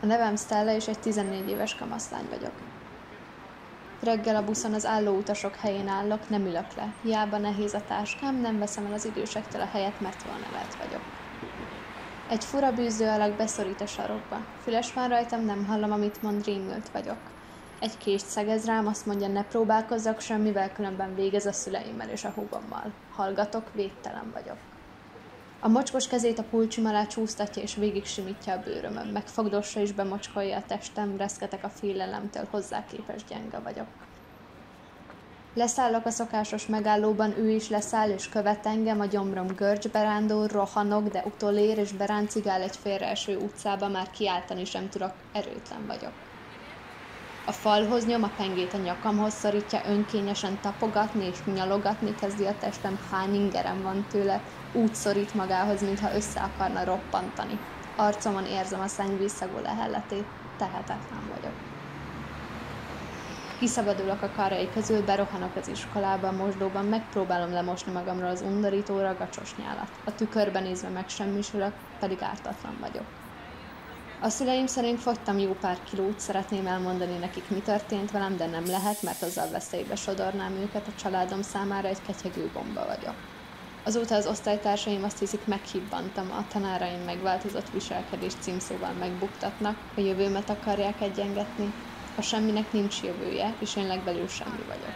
A nevem Stella, és egy 14 éves kamaszlány vagyok. Reggel a buszon az álló utasok helyén állok, nem ülök le. Hiába nehéz a táskám, nem veszem el az idősektől a helyet, mert jól nevelt vagyok. Egy fura bűző alak beszorít a sarokba. Füles van rajtam, nem hallom, amit mond, rémült vagyok. Egy kést szegez rám, azt mondja, ne próbálkozzak semmivel, különben végez a szüleimmel és a húgommal. Hallgatok, védtelen vagyok. A mocskos kezét a pulcsim alá csúsztatja és végig simítja a bőrömön. Megfogdossa és bemocskolja a testem, reszketek a félelemtől, hozzá képes gyenge vagyok. Leszállok a szokásos megállóban, ő is leszáll és követ engem, a gyomrom görcsbe rándul, rohanok, de utolér és beráncigál egy félreeső utcába, már kiáltani sem tudok, erőtlen vagyok. A falhoz nyom, a pengét a nyakamhoz szorítja, önkényesen tapogatni és nyalogatni kezdi a testem, hány ingerem van tőle, úgy szorít magához, mintha össze akarna roppantani. Arcomon érzem a szennyvíz szagú lehelletét, tehetetlen vagyok. Kiszabadulok a karjai közül, berohanok az iskolába, a mosdóban, megpróbálom lemosni magamról az undorító ragacsos nyálat. A tükörben nézve megsemmisülök, pedig ártatlan vagyok. A szüleim szerint fogytam jó pár kilót, szeretném elmondani nekik, mi történt velem, de nem lehet, mert azzal veszélybe sodornám őket, a családom számára egy ketyegő bomba vagyok. Azóta az osztálytársaim azt hiszik, meghibbantam, a tanáraim megváltozott viselkedés címszóval megbuktatnak, a jövőmet akarják egyengetni, a semminek nincs jövője, és én legbelül semmi vagyok.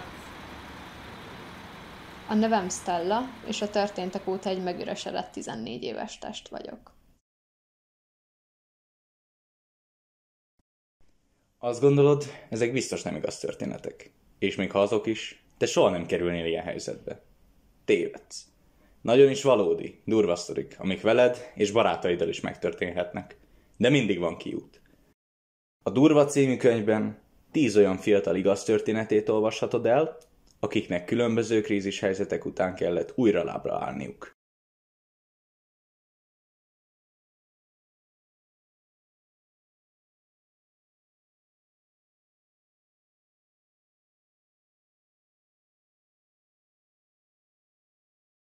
A nevem Stella, és a történtek óta egy megüresedett 14 éves test vagyok. Azt gondolod, ezek biztos nem igaz történetek. És még ha azok is, te soha nem kerülnél ilyen helyzetbe. Tévedsz. Nagyon is valódi, durva sztorik, amik veled és barátaiddal is megtörténhetnek. De mindig van kiút. A Durva című könyvben tíz olyan fiatal igaz történetét olvashatod el, akiknek különböző krízis helyzetek után kellett újra lábra állniuk.